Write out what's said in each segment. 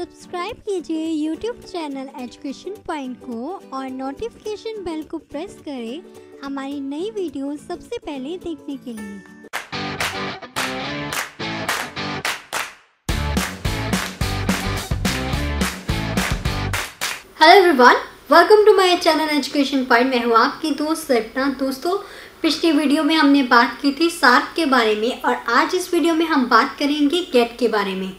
Subscribe कीजिए YouTube channel education point को और नोटिफिकेशन बेल को प्रेस करें हमारी नई वीडियो सबसे पहले देखने के लिए। Hello everyone welcome to my channel education point मैं हूँ आपकी दोस्त सपना दोस्तों, पिछली वीडियो में हमने बात की थी सार्क के बारे में और आज इस वीडियो में हम बात करेंगे गेट के बारे में।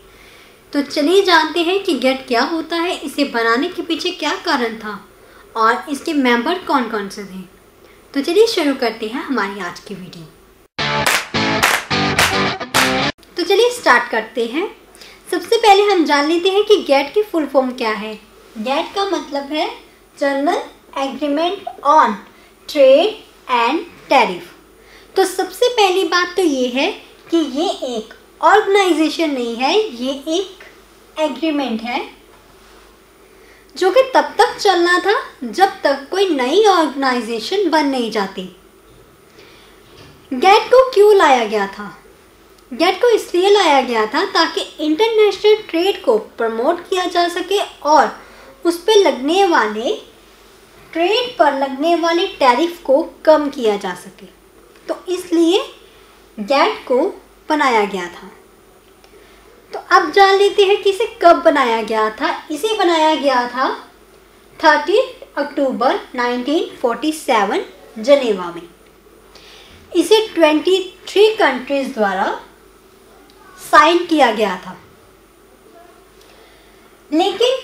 तो चलिए जानते हैं कि गेट क्या होता है, इसे बनाने के पीछे क्या कारण था, और इसके मेंबर कौन कौन से थे। तो चलिए शुरू करते हैं हमारी आज की वीडियो तो चलिए स्टार्ट करते हैं। सबसे पहले हम जान लेते हैं कि गेट की फुल फॉर्म क्या है। गेट का मतलब है general agreement on trade and tariff तो सबसे पहली बात तो ये है कि ये एक ऑर्गेनाइजेशन नहीं है, ये एक एग्रीमेंट है, जो कि तब तक चलना था जब तक कोई नई ऑर्गेनाइजेशन बन नहीं जाती। गेट को क्यों लाया गया था? गेट को इसलिए लाया गया था ताकि इंटरनेशनल ट्रेड को प्रमोट किया जा सके और उस पर लगने वाले ट्रेड पर लगने वाले टैरिफ को कम किया जा सके। तो इसलिए गैट को बनाया गया था। अब जान लेते हैं कि इसे कब बनाया गया था। इसे बनाया गया था 30 अक्टूबर 1947 जनेवा में। इसे 23 कंट्रीज़ द्वारा साइन किया गया था। लेकिन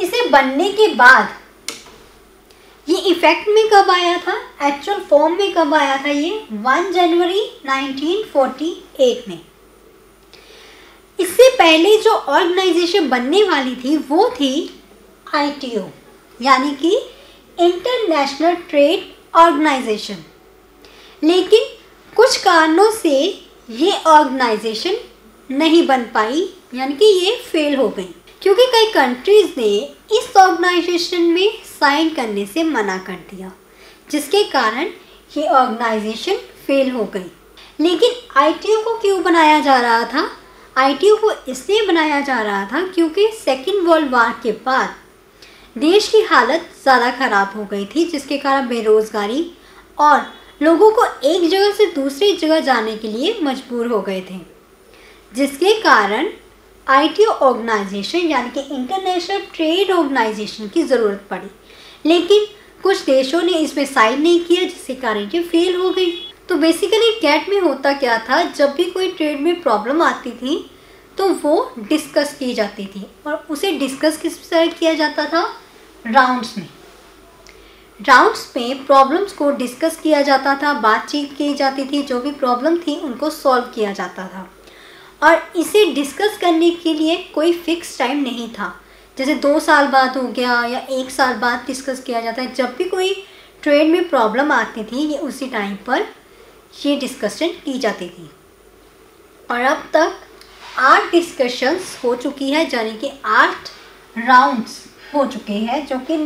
इसे बनने के बाद ये इफ़ेक्ट में कब आया था? एक्चुअल फॉर्म में कब आया था ये? 1 जनवरी 1948 में। पहले जो ऑर्गेनाइजेशन बनने वाली थी, वो थी आईटीओ यानी कि इंटरनेशनल ट्रेड ऑर्गेनाइजेशन लेकिन कुछ कारणों से ये ऑर्गेनाइजेशन नहीं बन पाई, यानी कि ये फेल हो गई। क्योंकि कई कंट्रीज़ ने इस ऑर्गेनाइजेशन में साइन करने से मना कर दिया, जिसके कारण ये ऑर्गेनाइजेशन फेल हो गई। लेकिन आईटीओ को क्यों बनाया जा रहा था? आईटीओ को इसलिए बनाया जा रहा था क्योंकि सेकेंड वर्ल्ड वार के बाद देश की हालत ज़्यादा ख़राब हो गई थी, जिसके कारण बेरोज़गारी और लोगों को एक जगह से दूसरी जगह जाने के लिए मजबूर हो गए थे। जिसके कारण आईटीओ ऑर्गेनाइजेशन यानी कि इंटरनेशनल ट्रेड ऑर्गेनाइजेशन की ज़रूरत पड़ी। लेकिन कुछ देशों ने इसमें साइन नहीं किया, जिसके कारण ये फेल हो गई। तो बेसिकली कैट में होता क्या था, जब भी कोई ट्रेड में प्रॉब्लम आती थी तो वो डिस्कस की जाती थी और उसे डिस्कस किस तरह किया जाता था? राउंड्स में। राउंड्स में प्रॉब्लम्स को डिस्कस किया जाता था, बातचीत की जाती थी, जो भी प्रॉब्लम थी, उनको सॉल्व किया जाता था। और इसे डिस्कस करने के लिए कोई फिक्स टाइम नहीं था। जैसे दो साल बाद हो गया या एक साल बाद डिस्कस किया जाता है, जब भी कोई ट्रेड में प्रॉब्लम आती थी, ये उसी टाइम पर ये डिस्कशन की जाती थी। और अब तक आठ डिस्कशंस हो चुकी है, यानी कि आठ राउंड्स हो चुके हैं, जो कि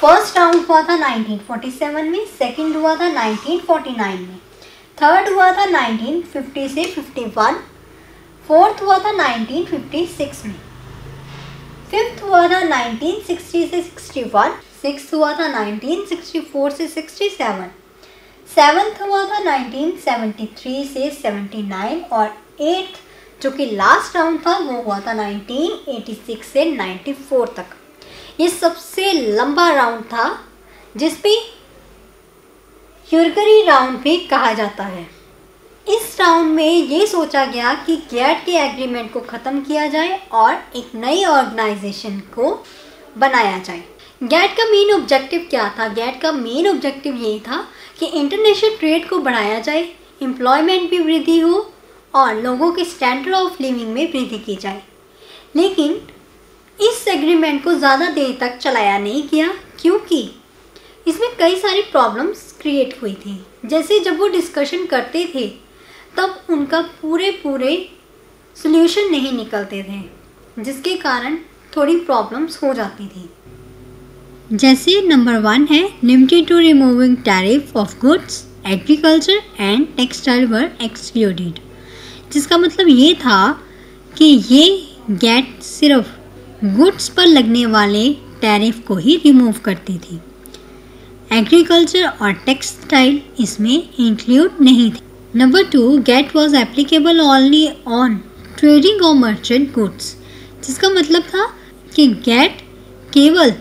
फ़र्स्ट राउंड हुआ था 1947 में सेकंड हुआ था 1949 में थर्ड हुआ था 1950 से 51 फोर्थ हुआ था 1956 में फिफ्थ हुआ था 1960 से 61 सिक्स हुआ था 1964 से 67 सेवन्थ हुआ था 1973 से 79 और एट्थ जो कि लास्ट राउंड था, वो हुआ था 1986 से 94 तक। ये सबसे लंबा राउंड था जिसपे यूरगरी राउंड भी कहा जाता है। इस राउंड में ये सोचा गया कि गैट के एग्रीमेंट को ख़त्म किया जाए और एक नई ऑर्गेनाइजेशन को बनाया जाए। गैट का मेन ऑब्जेक्टिव क्या था? गैट का मेन ऑब्जेक्टिव यही था कि इंटरनेशनल ट्रेड को बढ़ाया जाए एम्प्लॉयमेंट भी वृद्धि हो और लोगों के स्टैंडर्ड ऑफ़ लिविंग में वृद्धि की जाए। लेकिन इस एग्रीमेंट को ज़्यादा देर तक चलाया नहीं गया, क्योंकि इसमें कई सारी प्रॉब्लम्स क्रिएट हुई थी। जैसे जब वो डिस्कशन करते थे, तब उनका पूरे पूरे सोल्यूशन नहीं निकलते थे, जिसके कारण थोड़ी प्रॉब्लम्स हो जाती थी। जैसे नंबर वन है limited to removing tariff of goods agriculture and textile were excluded जिसका मतलब ये था कि ये गेट सिर्फ़ गुड्स पर लगने वाले टैरिफ को ही रिमूव करती थी। एग्रीकल्चर और टेक्सटाइल इसमें इंक्लूड नहीं थे। Number two GATT was applicable only on trading और मर्चेंट गुड्स जिसका मतलब था कि गेट केवल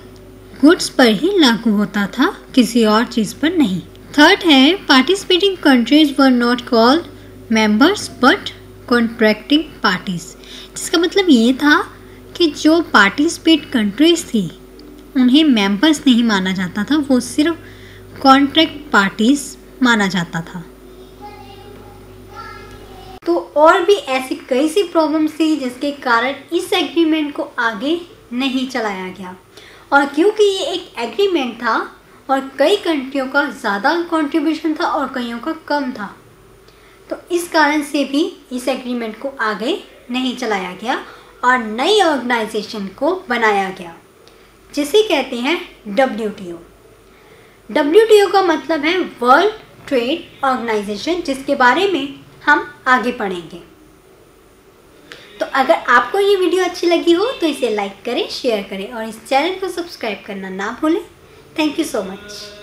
गुड्स पर ही लागू होता था, किसी और चीज़ पर नहीं। थर्ड है participating countries were not called members but contracting parties जिसका मतलब ये था कि जो पार्टिसिपेट कंट्रीज़ थी, उन्हें मेंबर्स नहीं माना जाता था, वो सिर्फ़ कॉन्ट्रैक्ट पार्टीज़ माना जाता था। तो और भी ऐसी कई सी प्रॉब्लम्स थी जिसके कारण इस एग्रीमेंट को आगे नहीं चलाया गया। और क्योंकि ये एक एग्रीमेंट था, और कई कंट्रियों का ज़्यादा कंट्रीब्यूशन था और कईयों का कम था। तो इस कारण से भी इस एग्रीमेंट को आगे नहीं चलाया गया और नई ऑर्गेनाइजेशन को बनाया गया, जिसे कहते हैं डब्ल्यू डब्ल्यू का मतलब है वर्ल्ड ट्रेड ऑर्गेनाइजेशन जिसके बारे में हम आगे पढ़ेंगे। तो अगर आपको ये वीडियो अच्छी लगी हो तो इसे लाइक करें शेयर करें और इस चैनल को सब्सक्राइब करना ना भूलें। Thank you so much